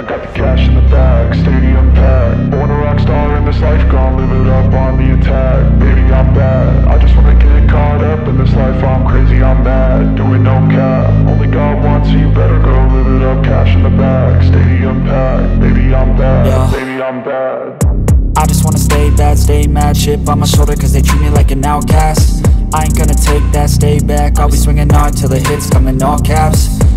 I got the cash in the bag, stadium packed. Born a rock star in this life, gon' live it up on the attack. Baby, I'm bad. I just wanna get caught up in this life. I'm crazy, I'm mad. Doing no cap. Only God wants you, better go live it up. Cash in the bag, stadium packed. Baby, I'm bad. Yeah. Baby, I'm bad. I just wanna stay bad, stay mad Chip on my shoulder cause they treat me like an outcast I ain't gonna take that, stay back I'll be swinging hard till the hits come in all caps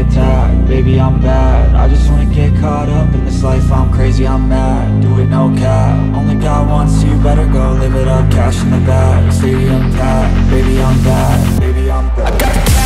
attack. Baby, I'm bad. I just wanna get caught up in this life. I'm crazy, I'm mad. Do it no cap. Only God wants you. Better go live it up. Cash in the bag. Stadium packed. Baby, I'm bad. Baby, I'm bad.